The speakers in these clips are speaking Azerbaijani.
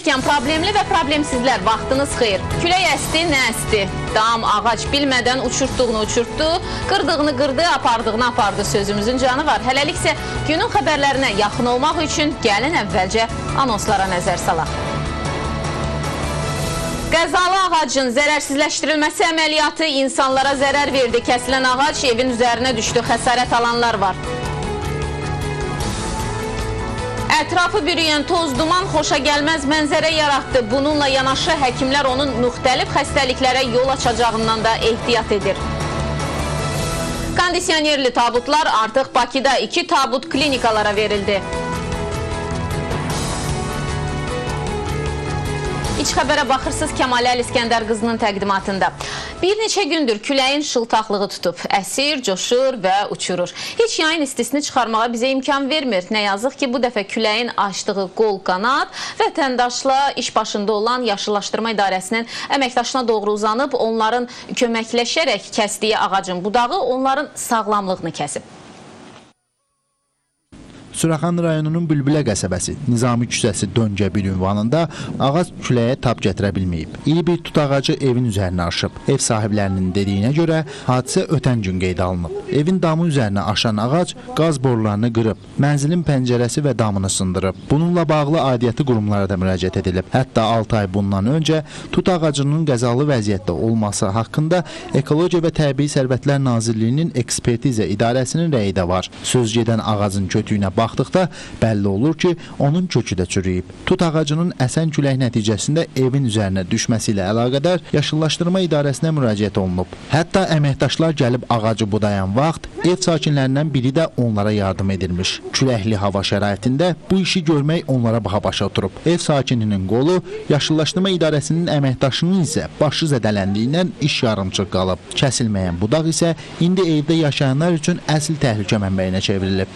etkən problemli və problemsizlər vaxtınız xeyir. Külək əsdi, nə əsdi? Dam, ağac bilmədən uçurtduğunu uçurtdu, qırdığını qırdı, apardığını apardı sözümüzün canı var. Hələliksə günün xəbərlərinə yaxın olmaq üçün gəlin əvvəlcə anonslara nəzər salaq. Qəzalı ağacın zərərsizləşdirilməsi əməliyyatı insanlara zərər verdi. Kəsilən ağac evin üzərinə düşdü. Xəsarət alanlar var. Ətrafı bürüyən toz duman xoşa gəlməz mənzərə yaratdı. Bununla yanaşı həkimlər onun müxtəlif xəstəliklərə yol açacağından da ehtiyat edir. Kondisionerli tabutlar artıq Bakıda iki tabut klinikalara verildi. İç xəbərə baxırsınız Kəmal Əl İskəndər qızının təqdimatında. Bir neçə gündür küləyin şıltaqlığı tutub, əsir, coşur və uçurur. Heç yayın istisini çıxarmağa bizə imkan vermir. Nə yazıq ki, bu dəfə küləyin açdığı qol qanat vətəndaşla iş başında olan Yaşıllaşdırma İdarəsinin əməkdaşına doğru uzanıb, onların köməkləşərək kəsdiyi ağacın budağı onların sağlamlığını kəsib. Suraxan rayonunun Bülbülə qəsəbəsi Nizami küçəsi Döncə bir ünvanında ağac küləyə tab gətirə bilməyib. İri bir tut ağacı evin üzərinə aşıb. Ev sahiblərinin dediyinə görə hadisə ötən gün qeydə alınıb. Evin damı üzərinə aşan ağac qaz borularını qırıb, mənzilin pəncərəsi və damını sındırıb. Bununla bağlı aidiyyəti qurumlara da müraciət edilib. Hətta 6 ay bundan öncə tut ağacının qəzalı vəziyyətdə olması haqqında Ekologiya və Təbii Sərvətlər Nazirliyinin ekspertiza idarəsinin rəyi də var. Söz gedən ağacın kötüyünə baxdıqda bəlli olur ki, onun kökü də çürüyüb. Tut ağacının əsən külək nəticəsində evin üzərinə düşməsi ilə əlaqədar Yaşıllaşdırma İdarəsinə müraciət olunub. Hətta əməkdaşlar gəlib ağacı budayan vaxt ev sakinlərindən biri də onlara yardım edilmiş. Küləkli hava şəraitində bu işi görmək onlara baha başa oturub. Ev sakininin qolu Yaşıllaşdırma İdarəsinin əməkdaşının isə başı zədələndiyindən iş yarımçıq qalıb. Kəsilməyən budaq isə indi evdə yaşayanlar üçün əsl təhlükə mənbəyinə çevrilib.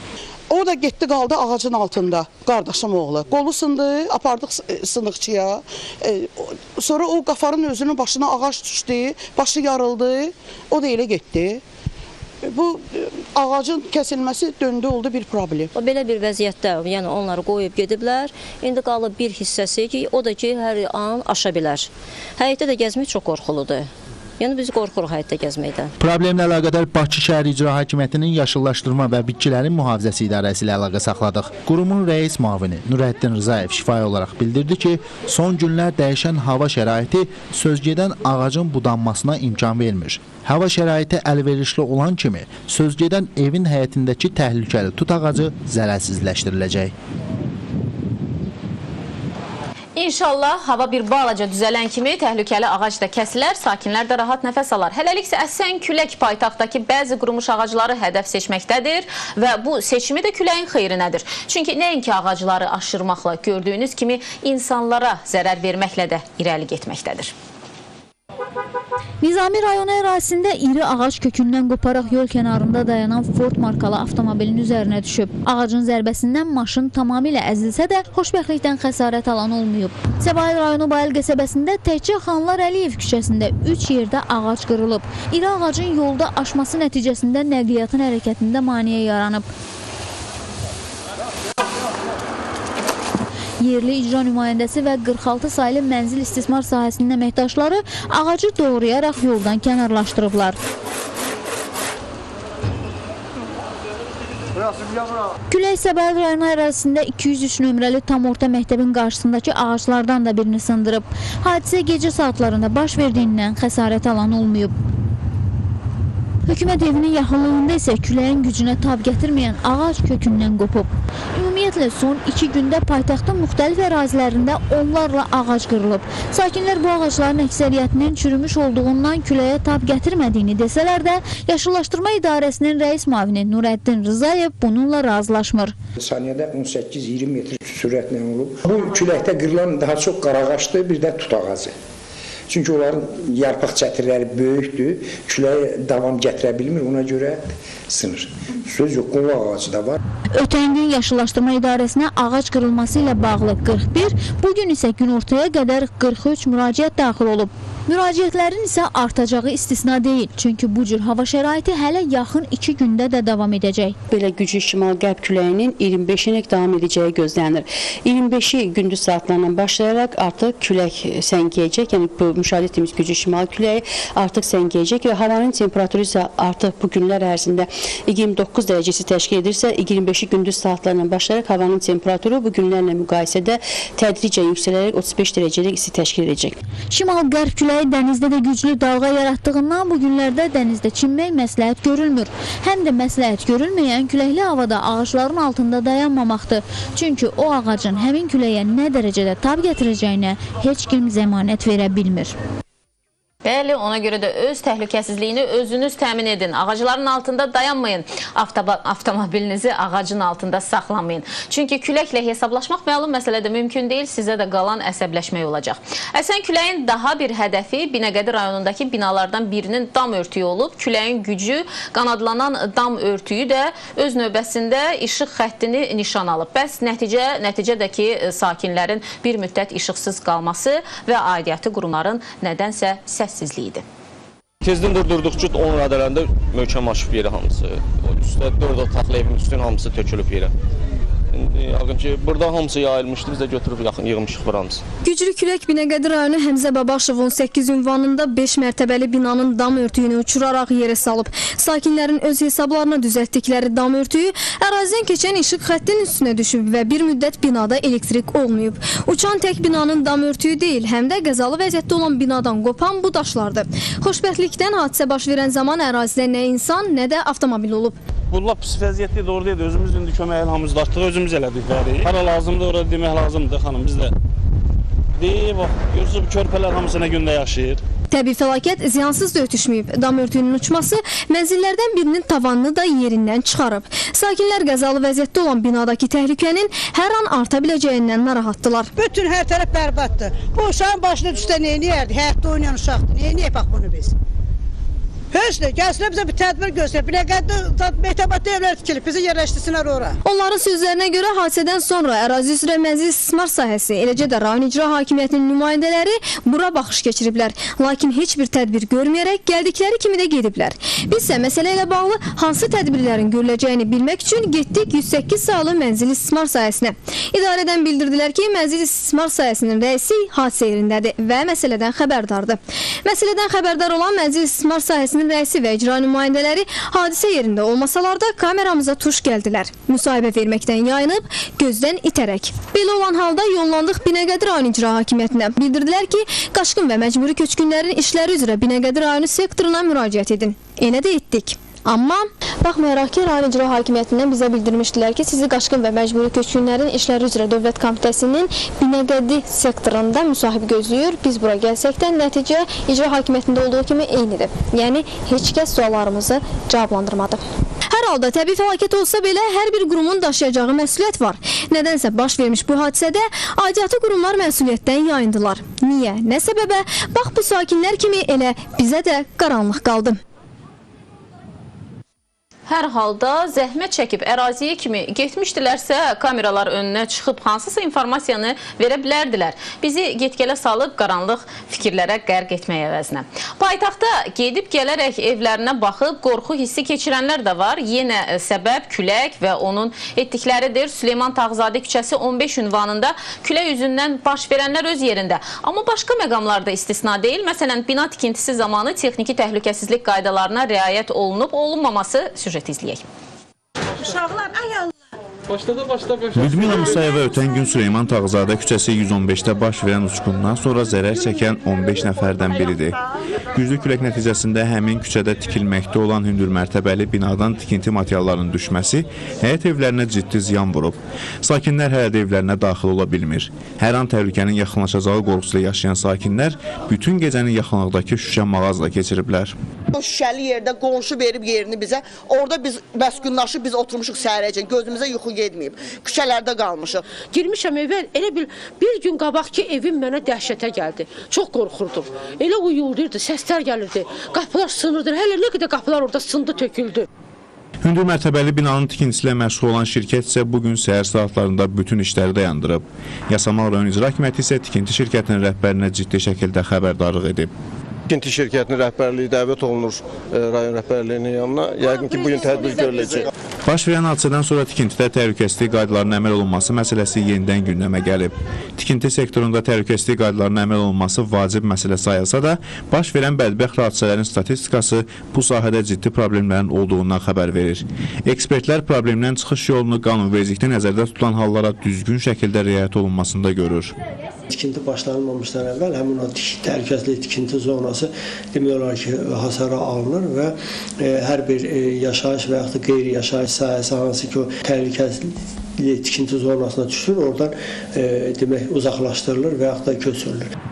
O da getdi qaldı ağacın altında. Qardaşım oğlu. Qolu sındı, apardıq s- sınıqçıya. E, sonra o qafarın özünün başına ağac düşdü, başı yarıldı. O da elə getdi. E, Bu e, ağacın kəsilməsi döndü oldu bir problem. O belə bir vəziyyətdə, yəni onları qoyub gediblər. İndi qalıb bir hissəsi ki, o da ki, hər an aşa bilər. Həyətdə də gəzmək çox qorxuludur. Yəni biz qorxuruq həyətdə gəzməkdən. Problemlə əlaqədar Bakı Şəhər İcra Hakimiyyətinin Yaşıllaşdırma və Bitkilərin Mühafizəsi İdarəsi ilə əlaqə saxladıq. Qurumun rəis müavini Nurəddin Rzayev şifahi olaraq bildirdi ki, son günlər dəyişən hava şəraiti sözgedən ağacın budanmasına imkan vermir. Hava şəraiti əlverişli olan kimi sözgedən evin həyətindəki təhlükəli tut ağacı zərərsizləşdiriləcək. İnşallah hava bir balaca düzələn kimi təhlükəli ağac da kəsilər, sakinlər də rahat nəfəs alar. Hələliksə əsən külək paytaxtdakı bəzi qurumuş ağacları hədəf seçməkdədir və bu seçimi də küləyin xeyrinədir. Çünki nəinki ağacları aşırmaqla gördüyünüz kimi insanlara zərər verməklə də irəli getməkdədir. Nizami rayonu ərazisində iri ağac kökündən qoparaq yol kənarında dayanan Ford markalı avtomobilin üzərinə düşüb. Ağacın zərbəsindən maşın tamamilə əzilsə də xoşbəxtlikdən xəsarət alan olmayıb. Səbail rayonu Bayıl qəsəbəsində təkcə Xanlar Əliyev küçəsində 3 yerdə ağac qırılıb. İri ağacın yolda aşması nəticəsində nəqliyyatın hərəkətində maneə yaranıb. Yerli icra nümayəndəsi və 46 saylı mənzil istismar sahəsinin əməkdaşları ağacı doğrayaraq yoldan kənarlaşdırıblar. Külək Səbəl rayonu ərazisində 203 nömrəli tam orta məktəbin qarşısındakı ağaclardan da birini sındırıb. Hadisə gecə saatlarında baş verdiyindən xəsarət alan olmayıb. Hökumət evinin yaxınlığında isə küləyin gücünə tab gətirməyən ağac kökündən qopub. Ümumiyyətlə son 2 gündə paytaxtın müxtəlif ərazilərində onlarla ağac qırılıb. Sakinlər bu ağacların əksəriyyətinin çürümüş olduğundan küləyə tab gətirmədiyini desələr də, Yaşıllaşdırma İdarəsinin rəis müavini Nurəddin Rzayev bununla razılaşmır. saniyədə 18-20 metr sürətlə olub. Bu küləkdə qırılan daha çox qarağaçdır, bir də tut ağacı. Çünki onların yarpaq çətirləri böyükdür, küləyə davam gətirə bilmir, ona görə sınır. Söz yox, qonaq ağacı da var. Ötən gün Yaşıllaşdırma İdarəsinə ağac qırılması ilə bağlı 41, bu gün isə günortaya qədər 43 müraciət daxil olub. Müraciətlərin isə artacağı istisna deyil, çünki bu cür hava şəraiti hələ yaxın 2 gündə də davam edəcək. belə güclü şimal-qərb küləyinin 25-ə davam edəcəyi gözlənilir. 25-i gündüz saatlarından başlayaraq artıq külək səngiyəcək, yəni bu müşahidə etdiyimiz güclü şimal küləyi artıq səngiyəcək və havanın temperaturu isə artıq bu günlər ərzində 29 dərəcəsi təşkil edirsə, 25-i gündüz saatlarından başlayaraq havanın temperaturu bu günlərlə müqayisədə tədricən yüksələrək 35 dərəcəlik isti təşkil edəcək. Şimal-qərb küləyi dənizdə də güclü dalğa yaratdığından bu günlərdə dənizdə çimmək məsləhət görülmür. Həm də məsləhət görülməyən küləkli havada ağacların altında dayanmamaqdır. Çünki o ağacın həmin küləyə nə dərəcədə tab gətirəcəyinə heç kim zəmanət verə bilmir. Bəli, ona görə də öz təhlükəsizliyini özünüz təmin edin. Ağacların altında dayanmayın. Avtomobilinizi ağacın altında saxlamayın. Çünki küləklə hesablaşmaq məlum məsələdə mümkün deyil, sizə də qalan əsəbləşmək olacaq. Əsən küləyin daha bir hədəfi Binəqədi rayonundakı binalardan birinin dam örtüyü olub. Küləyin gücü qanadlanan dam örtüyü də öz növbəsində işıq xəttini nişan alıb. Bəs nəticə nəticədəki sakinlərin bir müddət işıqsız qalması və aidiyyəti qurumların nədənsə səssizliyidir. Tezdən durdurduq ki, 10 radələrində möhkəm aşıb yerə hamısı. Üstə 4 otaqlı evin üstünün hamısı tökülüb yerə. İndi yəqin ki, burada hamısı yayılmışdı, biz də götürüb yaxın yığmışıq bura hamısı. Güclü külək Binəqədi rayonu Həmzə Babaşov 18 ünvanında 5 mərtəbəli binanın dam örtüyünü uçuraraq yerə salıb. Sakinlərin öz hesablarına düzəltdikləri dam örtüyü ərazidən keçən işıq xəttinin üstünə düşüb və bir müddət binada elektrik olmayıb. Uçan tək binanın dam örtüyü deyil, həm də qəzalı vəziyyətdə olan binadan qopan bu daşlardır. Xoşbəxtlikdən hadisə baş verən zaman ərazidə nə insan, nə də avtomobil olub. Bu lap pis vəziyyətdə doğru deyil. Özümüz indi kömək elhamızlaşdıq, özümüz elədik bəri. Hara lazımdır, ora demək lazımdır xanım biz də. Deyir, bax, görürsüz bu körpələr hamısı nə gündə yaşayır. Təbii fəlakət ziyansız da ötüşməyib. Dam örtüyünün uçması mənzillərdən birinin tavanını da yerindən çıxarıb. Sakinlər qəzalı vəziyyətdə olan binadakı təhlükənin hər an arta biləcəyindən narahatdılar. Bütün hər tərəf bərbaddır. Bu uşağın başına düşsə nə edərdik? Həyatda oynayan uşaqdır. Nə edək bax bunu biz? Nə, gəlsinlər bizə bir tədbir göstərib. Bir nə qədər məktəbətdə evlər tikilib, bizi yerləşdirsinlər ora. Onların sözlərinə görə hadisədən sonra ərazi üzrə mənzil istismar sahəsi, eləcə də rayon icra hakimiyyətinin nümayəndələri bura baxış keçiriblər. Lakin heç bir tədbir görməyərək gəldikləri kimi də gediblər. Biz isə məsələ ilə bağlı hansı tədbirlərin görüləcəyini bilmək üçün getdik 108 saylı mənzil istismar sahəsinə. İdarədən bildirdilər ki, mənzil istismar sahəsinin rəisi hadisə yerindədir və məsələdən xəbərdardır. Məsələdən xəbərdar olan mənzil istismar sahəsinin rəisi və icra nümayəndələri hadisə yerində olmasalar da kameramıza tuş gəldilər. Müsahibə verməkdən yayınıb, gözdən itərək. Belə olan halda yollandıq Binəqədi rayon icra hakimiyyətinə. Bildirdilər ki, qaçqın və məcburi köçkünlərin işləri üzrə Binəqədi rayonu sektoruna müraciət edin. Elə də etdik. Amma baxmayaraq ki, rayon icra hakimiyyətindən bizə bildirmişdilər ki, sizi qaçqın və məcburi köçkünlərin işləri üzrə Dövlət Komitəsinin Binəqədi sektorunda müsahib gözləyir. Biz bura gəlsək də nəticə icra hakimiyyətində olduğu kimi eynidir. Yəni heç kəs suallarımızı cavablandırmadı. Hər halda təbii fəlakət olsa belə hər bir qurumun daşıyacağı məsuliyyət var. Nədənsə baş vermiş bu hadisədə aidiyyatı qurumlar məsuliyyətdən yayındılar. Niyə? Nə səbəbə? Bax bu sakinlər kimi elə bizə də qaranlıq qaldı. Hər halda zəhmət çəkib əraziyə kimi getmişdilərsə, kameralar önünə çıxıb hansısa informasiyanı verə bilərdilər. Bizi get-gələ salıb qaranlıq fikirlərə qərq etmək əvəzinə. Paytaxtda gedib gələrək evlərinə baxıb qorxu hissi keçirənlər də var. Yenə səbəb külək və onun etdikləridir. Süleyman Tağzadə küçəsi 15 ünvanında külək üzündən baş verənlər öz yerində. Amma başqa məqamlarda istisna deyil. Məsələn, bina tikintisi zamanı texniki təhlükəsizlik qaydalarına riayət olunub, olunmaması süjet izləyək. Uşaqlar, ay Allah. Başladı, başla, başla. Lyudmila Musayeva ötən gün Süleyman Tağızadə küçəsi 115-də baş verən uçqundan sonra zərər çəkən 15 nəfərdən biridir. Güclü külək nəticəsində həmin küçədə tikilməkdə olan hündürmərtəbəli binadan tikinti materiallarının düşməsi həyət evlərinə ciddi ziyan vurub. Sakinlər həyət evlərinə daxil ola bilmir. Hər an təhlükənin yaxınlaşacağı qorxusu ilə yaşayan sakinlər bütün gecəni yaxınlıqdakı şüşə mağazla keçiriblər. O şüşəli yerdə qonşu verib yerini bizə, orada biz məskunlaşıb biz oturmuşuq səhərəcən, gözümüzə yuxu getməyib. Küçələrdə qalmışıq. Girmişəm evə, elə bil bir gün qabaqki evim mənə dəhşətə gəldi. Çox qorxurdum. Elə uyuldurdu, səslər gəlirdi. Qapılar sınırdı. Hələ nə qədər qapılar orada sındı, töküldü. Hündür mərtəbəli binanın tikintisi ilə məşğul olan şirkət isə bu gün səhər saatlarında bütün işləri dayandırıb. Yasamal rayon icra hakimiyyəti isə tikinti şirkətinin rəhbərinə ciddi şəkildə xəbərdarlıq edib. Tikinti şirkətinin rəhbərliyi dəvət olunur e, rayon rəhbərliyinin yanına. Yəqin ki, bu gün tədbir görüləcək. Baş verən hadisədən sonra tikintidə təhlükəsizlik qaydalarının əməl olunması məsələsi yenidən gündəmə gəlib. Tikinti sektorunda təhlükəsizlik qaydalarının əməl olunması vacib məsələ sayılsa da, baş verən bədbəxt hadisələrin statistikası bu sahədə ciddi problemlərin olduğundan xəbər verir. Ekspertlər problemdən çıxış yolunu qanunvericilikdə nəzərdə tutulan hallara düzgün şəkildə riayət olunmasında görür. Tikinti başlanmamışdan əvvəl həmin o təhlükəsizlik tikinti zonası demək olar ki, hasara alınır və e, hər bir e, yaşayış və yaxud da qeyri-yaşayış sahəsi hansı ki, o təhlükəsizlik tikinti zonasına düşür, oradan e, demək uzaqlaşdırılır və yaxud da köçürülür.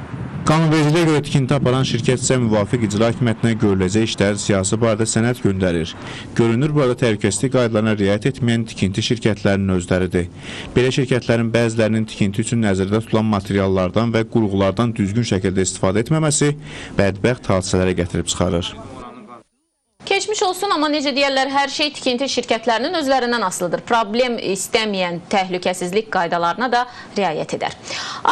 Qanunvericiliyə görə tikinti aparan şirkət isə müvafiq icra hakimiyyətinə görüləcək işlər siyasi barədə sənəd göndərir. Görünür burada təhlükəsizlik qaydalarına riayət etməyən tikinti şirkətlərinin özləridir. Belə şirkətlərin bəzilərinin tikinti üçün nəzərdə tutulan materiallardan və qurğulardan düzgün şəkildə istifadə etməməsi bədbəxt hadisələrə gətirib çıxarır. Olsun, amma necə deyərlər, hər şey tikinti şirkətlərinin özlərindən asılıdır. Problem istəməyən təhlükəsizlik qaydalarına da riayət edər.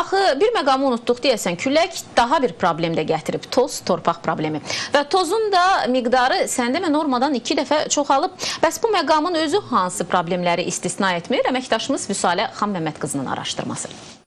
Axı, bir məqamı unutduq deyəsən, külək daha bir problem də gətirib, toz, torpaq problemi. Və tozun da miqdarı səndəmə normadan iki dəfə çoxalıb. Bəs bu məqamın özü hansı problemləri istisna etmir? Əməkdaşımız Vüsalə Xan Məmməd qızının araşdırması.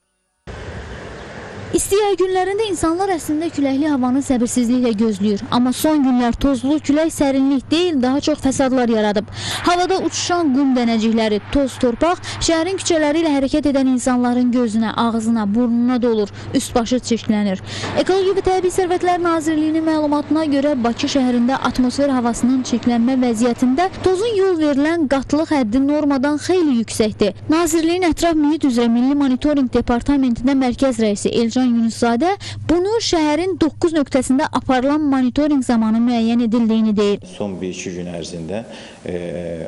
İsti yay günlərində insanlar əslində küləkli havanı səbirsizliklə gözləyir. Amma son günlər tozlu külək sərinlik deyil, daha çox fəsadlar yaradıb. Havada uçuşan qum dənəcikləri, toz torpaq şəhərin küçələri ilə hərəkət edən insanların gözünə, ağzına, burnuna dolur, üst-başı çirklənir. Ekoloji və Təbii Sərvətlər Nazirliyinin məlumatına görə Bakı şəhərində atmosfer havasının çirklənmə vəziyyətində tozun yol verilən qatlıq həddi normadan xeyli yüksəkdir. Nazirliyin ətraf mühit üzrə Milli Monitorinq Departamentində mərkəz rəisi Elcan Can Yunuszadə bunu şəhərin 9 nöqtəsində aparılan monitorinq zamanı müəyyən edildiyini deyir. Son 1-2 gün ərzində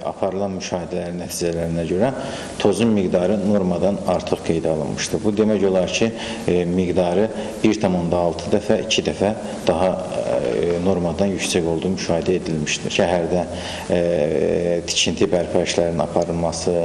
aparılan müşahidələrin nəticələrinə görə tozun miqdarı normadan artıq qeydə alınmışdır. Bu demək olar ki, e, miqdarı 1,6 dəfə, 2 dəfə daha e, normadan yüksək olduğu müşahidə edilmişdir. Şəhərdə e, tikinti bərpa işlərinin aparılması,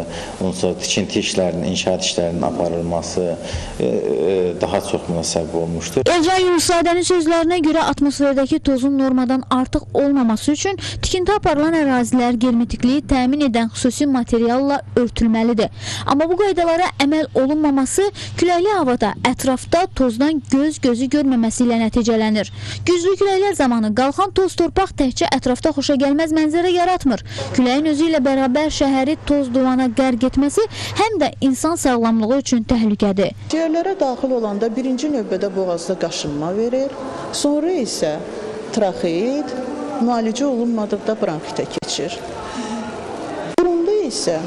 ondan sonra tikinti işlərinin, inşaat işlərinin aparılması e, e, daha çox buna səbəb olmuşdur. Elcan Yunuszadənin sözlərinə görə atmosferdəki tozun normadan artıq olmaması üçün tikinti aparılan ərazilər germetikliyi təmin edən xüsusi materialla örtülməlidir. Amma bu qaydalara əməl olunmaması küləkli havada ətrafda tozdan göz gözü görməməsi ilə nəticələnir. Güclü küləklər zamanı qalxan toz torpaq təkcə ətrafda xoşagəlməz mənzərə yaratmır. Küləyin özü ilə bərabər şəhəri toz duvana qərq etməsi həm də insan sağlamlığı üçün təhlükədir. Ciyərlərə daxil olanda birinci növbədə boğazda qaşınma verir, sonra isə traxeid, müalicə olunmadıqda bronxitə keçir. Burunda isə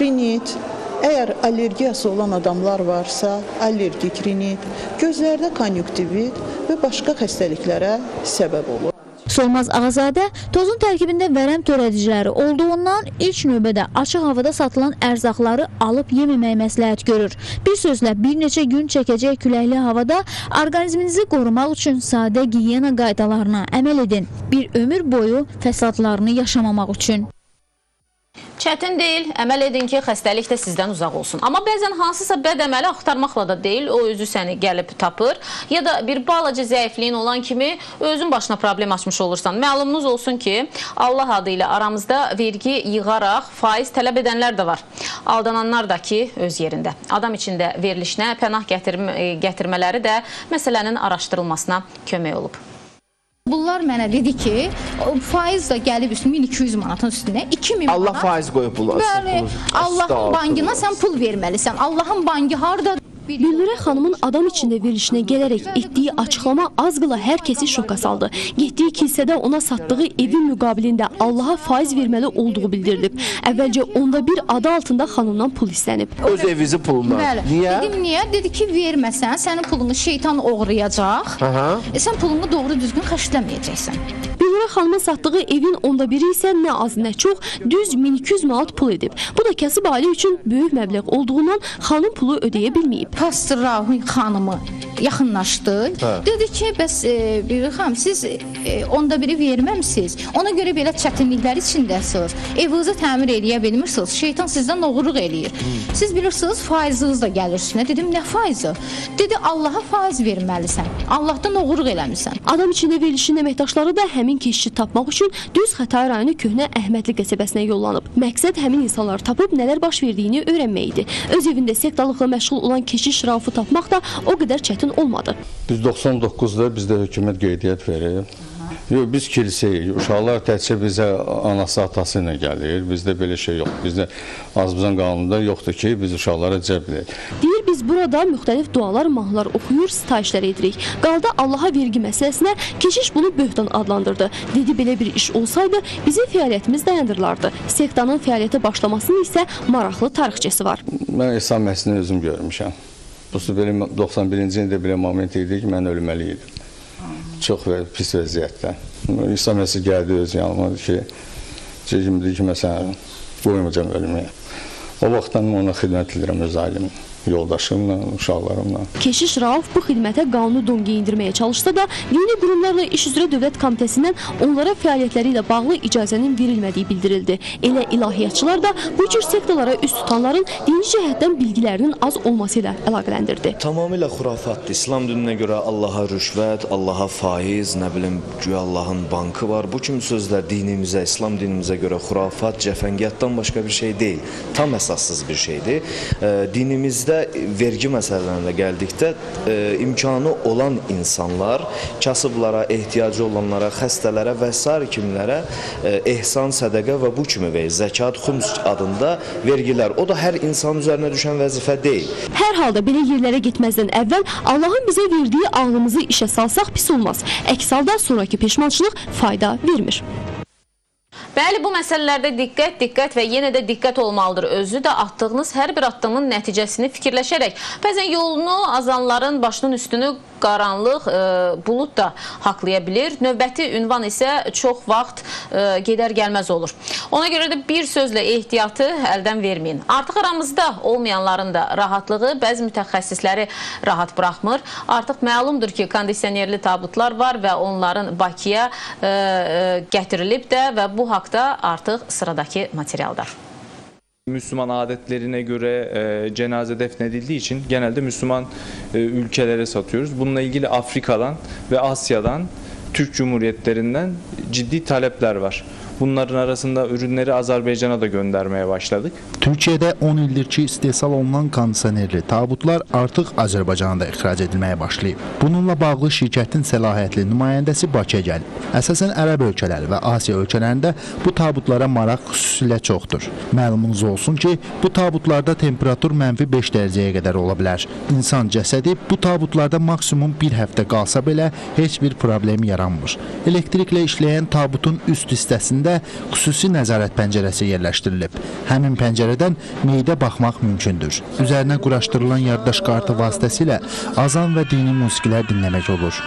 rinit, əgər allergiyası olan adamlar varsa, allergik rinit, gözlərdə konjunktivit və başqa xəstəliklərə səbəb olur. Solmaz Ağazadə tozun tərkibində vərəm törədiciləri olduğundan ilk növbədə açıq havada satılan ərzaqları alıb yeməməyi məsləhət görür. Bir sözlə bir neçə gün çəkəcək küləkli havada orqanizminizi qorumaq üçün sadə gigiyena qaydalarına əməl edin. Bir ömür boyu fəsadlarını yaşamamaq üçün. Çətin deyil, əməl edin ki, xəstəlik də sizdən uzaq olsun. Amma bəzən hansısa bəd əməli axtarmaqla da deyil, o özü səni gəlib tapır. Ya da bir balaca zəifliyin olan kimi özün başına problem açmış olursan. Məlumunuz olsun ki, Allah adı ilə aramızda vergi yığaraq faiz tələb edənlər də var. Aldananlar da ki, öz yerində. Adam içində verilişinə pənah gətirmə, gətirmələri də məsələnin araşdırılmasına kömək olub. Bunlar mənə dedi ki, faiz da gəlib üstünə 1200 manatın üstünə 2000 manat. Allah faiz qoyub bunlar. Bəli, Allahın bankına sən pul verməlisən. Allahın bankı hardadır? Gülnurə xanımın adam içində verilişinə gələrək etdiyi açıqlama az qala hər kəsi şoka saldı. Getdiyi kilsədə ona satdığı evin müqabilində Allaha faiz verməli olduğu bildirilib. Əvvəlcə onda bir adı altında xanımdan pul istənib. Öz evinizin pulundan. Bəli. Niyə? Dedim niyə? Dedi ki, verməsən sənin pulunu şeytan oğrayacaq. Aha. E, sən pulunu doğru düzgün xərcləməyəcəksən. Gülnurə xanımın satdığı evin onda biri isə nə az nə çox düz 1200 manat pul edib. Bu da kasıb ailə üçün böyük məbləğ olduğundan xanım pulu ödəyə bilməyib. pastor Rahun xanımı yaxınlaşdı. Hə. Dedi ki, bəs e, bir xanım siz e, onda biri verməmisiniz. Ona görə belə çətinliklər içindəsiniz. Evinizi təmir eləyə bilmirsiniz. Şeytan sizdən oğurluq eləyir. Siz bilirsiniz, faiziniz də gəlir üstünə. Dedim, nə faizi? Dedi, Allaha faiz verməlisən. Allahdan oğurluq eləmisən. Adam içində verilişin əməkdaşları da həmin keşişi tapmaq üçün düz Xətai rayonu Köhnə Əhmədli qəsəbəsinə yollanıb. Məqsəd həmin insanları tapıb nələr baş verdiyini öyrənmək idi. Öz evində sektalıqla məşğul olan keşiş Raufu tapmaq da o qədər çətin olmadı. Biz 99-da bizdə hökumət qeydiyyat verir. Yox, biz kilsəyik. Uşaqlar təkcə bizə anası, atası ilə gəlir. Bizdə belə şey yox. Bizdə Azərbaycan qanununda yoxdur ki, biz uşaqlara cəbr edək. Deyir biz burada müxtəlif dualar, mahnılar oxuyur, sitayişlər edirik. Qaldı Allaha vergi məsələsinə keşiş bunu böhtan adlandırdı. Dedi belə bir iş olsaydı bizim fəaliyyətimiz dayandırılardı. Sektanın fəaliyyətə başlamasının isə maraqlı tarixçəsi var. Mən İsa Məsihini özüm görmüşəm. Bu belə 91-ci ildə belə moment idi ki, mən ölməli idim. Çox pis vəziyyətdə. İsa Məsih gəldi öz yanıma ki, Cecim dedi ki, məsələn, qoymayacam ölməyə. O vaxtdan ona xidmət edirəm öz ailəmin, yoldaşımla, uşaqlarımla. Keşiş Rauf bu xidmətə qanuni don geyindirməyə çalışsa da, dini qurumlarla iş üzrə dövlət komitəsindən onlara fəaliyyətləri ilə bağlı icazənin verilmədiyi bildirildi. Elə ilahiyyatçılar da bu cür sektalara üst tutanların dini cəhətdən bilgilərinin az olması ilə əlaqələndirdi. Tamamilə xurafatdır. İslam dininə görə Allaha rüşvət, Allaha faiz, nə bilim, güya Allahın bankı var. Bu kimi sözlər dinimizə, İslam dinimizə görə xurafat, cəfəngiyatdan başqa bir şey deyil. Tam əsassız bir şeydir. E, dinimizdə vergi məsələlərində gəldikdə e, imkanı olan insanlar kasıblara, ehtiyacı olanlara, xəstələrə və s. kimlərə e, ehsan, sədəqə və bu kimi verir. Zəkat, xums adında vergilər. O da hər insan üzərinə düşən vəzifə deyil. Hər halda belə yerlərə getməzdən əvvəl Allahın bizə verdiyi ağlımızı işə salsaq pis olmaz. Əks halda sonrakı peşmançılıq fayda vermir. Bəli, bu məsələlərdə diqqət, diqqət və yenə də diqqət olmalıdır. Özü də atdığınız hər bir addımın nəticəsini fikirləşərək. Bəzən yolunu azanların başının üstünü qaranlıq, e, bulud da haqlaya bilir. Növbəti ünvan isə çox vaxt e, gedər gəlməz olur. Ona görə də bir sözlə ehtiyatı əldən verməyin. Artıq aramızda olmayanların da rahatlığı bəzi mütəxəssisləri rahat buraxmır. Artıq məlumdur ki, kondisionerli tabutlar var və onların Bakıya e, e, gətirilib də və bu haqda artıq sıradakı materialda. Müslüman adetlerine göre e, cenaze defnedildiği için genelde Müslüman e, ülkelere satıyoruz. Bununla ilgili Afrika'dan ve Asya'dan, Türk Cumhuriyetlerinden ciddi talepler var. Bunların arasında ürünleri Azerbaycan'a da göndermeye başladık. Türkiyədə 10 ildir ki, istehsal olunan kondisionerli tabutlar artıq Azərbaycana da ixrac edilməyə başlayıb. Bununla bağlı şirkətin səlahiyyətli nümayəndəsi Bakıya gəlib. Əsasən ərəb ölkələri və Asiya ölkələrində bu tabutlara maraq xüsusilə çoxdur. Məlumunuz olsun ki, bu tabutlarda temperatur mənfi 5 dərəcəyə qədər ola bilər. İnsan cəsədi bu tabutlarda maksimum bir həftə qalsa belə heç bir problem yaranmır. Elektriklə işləyən tabutun üst hissəsində xüsusi nəzarət pəncərəsi yerləşdirilib. Həmin pəncərədən meyidə baxmaq mümkündür. Üzərinə quraşdırılan yaddaş kartı vasitəsilə azan və dini musiqilər dinləmək olur.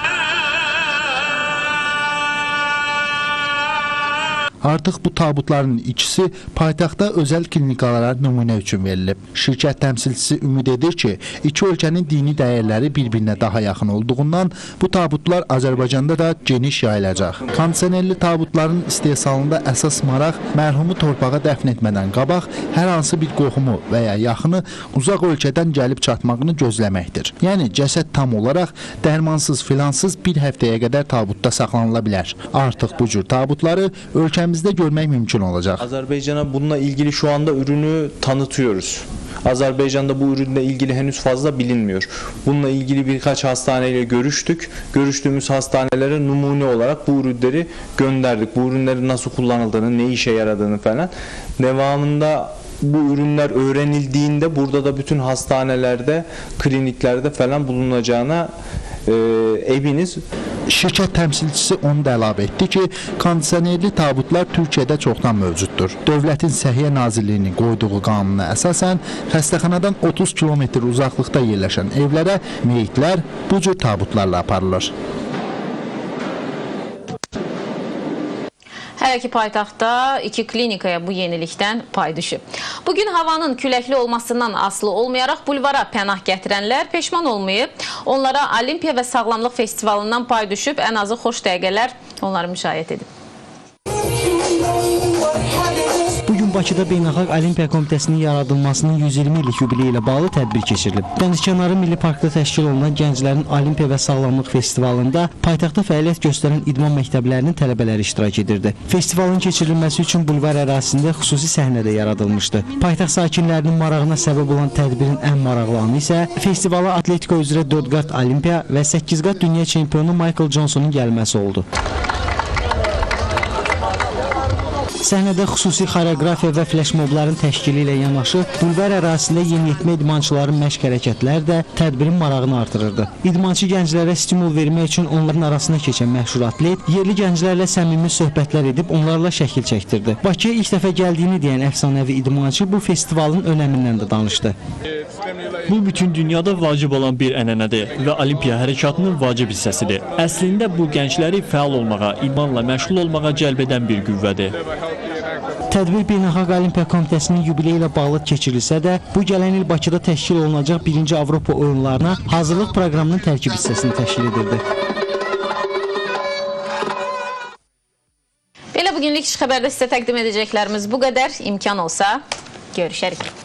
Artıq bu tabutların ikisi paytaxtda özəl klinikalara nümunə üçün verilib. Şirkət təmsilçisi ümid edir ki, iki ölkənin dini dəyərləri bir-birinə daha yaxın olduğundan bu tabutlar Azərbaycanda da geniş yayılacaq. Kondisionerli tabutların istehsalında əsas maraq mərhumu torpağa dəfn etmədən qabaq hər hansı bir qohumu və ya yaxını uzaq ölkədən gəlib çatmağını gözləməkdir. Yəni cəsəd tam olaraq dərmansız filansız bir həftəyə qədər tabutda saxlanıla bilər. Artıq bu cür tabutları ölkəmizdə ülkemizde görmek mümkün olacak. Azerbaycan'a bununla ilgili şu anda ürünü tanıtıyoruz. Azerbaycan'da bu ürünle ilgili henüz fazla bilinmiyor. Bununla ilgili birkaç hastaneyle görüştük. Görüştüğümüz hastanelere numune olarak bu ürünleri gönderdik. Bu ürünlerin nasıl kullanıldığını, ne işe yaradığını falan. Devamında bu ürünler öğrenildiğinde burada da bütün hastanelerde, kliniklerde falan bulunacağına e, eminiz. Şirkət təmsilçisi onu da əlavə etdi ki, kondisionerli tabutlar Türkiyədə çoxdan mövcuddur. Dövlətin Səhiyyə Nazirliyinin qoyduğu qanuna əsasən xəstəxanadan 30 kilometr uzaqlıqda yerləşən evlərə meyitlər bu cür tabutlarla aparılır. Hələ ki paytaxtda iki klinikaya bu yenilikdən pay düşüb. Bugün havanın küləkli olmasından asılı olmayaraq bulvara pənah gətirənlər peşman olmayıb. Onlara Olimpiya və Sağlamlıq Festivalından pay düşüb ən azı xoş dəqiqələr onları müşahidə edib. Bakıda Beynəlxalq Olimpiya Komitəsinin yaradılmasının 120 illik yubileyi ilə bağlı tədbir keçirilib. Dənizkənarı Milli Parkda təşkil olunan Gənclərin Olimpiya və Sağlamlıq Festivalında paytaxtda fəaliyyət göstərən idman məktəblərinin tələbələri iştirak edirdi. Festivalın keçirilməsi üçün bulvar ərazisində xüsusi səhnə də yaradılmışdı. Paytaxt sakinlərinin marağına səbəb olan tədbirin ən maraqlı anı isə festivala atletika üzrə 4 qat Olimpiya və 8 qat dünya çempionu Michael Johnsonun gəlməsi oldu. Səhnədə xüsusi xoreografiya və fleşmobların təşkili ilə yanaşı bulvar ərazisində yeniyetmə idmançıların məşq hərəkətləri də tədbirin marağını artırırdı. İdmançı gənclərə stimul vermək üçün onların arasına keçən məşhur atlet yerli gənclərlə səmimi söhbətlər edib onlarla şəkil çəkdirdi. Bakıya ilk dəfə gəldiyini deyən əfsanəvi idmançı bu festivalın önəmindən də danışdı. Bu bütün dünyada vacib olan bir ənənədir və olimpiya hərəkatının vacib hissəsidir. Əslində bu gəncləri fəal olmağa, idmanla məşğul olmağa cəlb edən bir qüvvədir. Tədbir Beynəlxalq Olimpiya Komitəsinin yubileyi ilə bağlı keçirilsə də, bu gələn il Bakıda təşkil olunacaq 1-ci Avropa oyunlarına hazırlıq proqramının tərkib hissəsini təşkil edirdi. Belə bugünlük iş xəbərdə sizə təqdim edəcəklərimiz bu qədər. İmkan olsa görüşərik.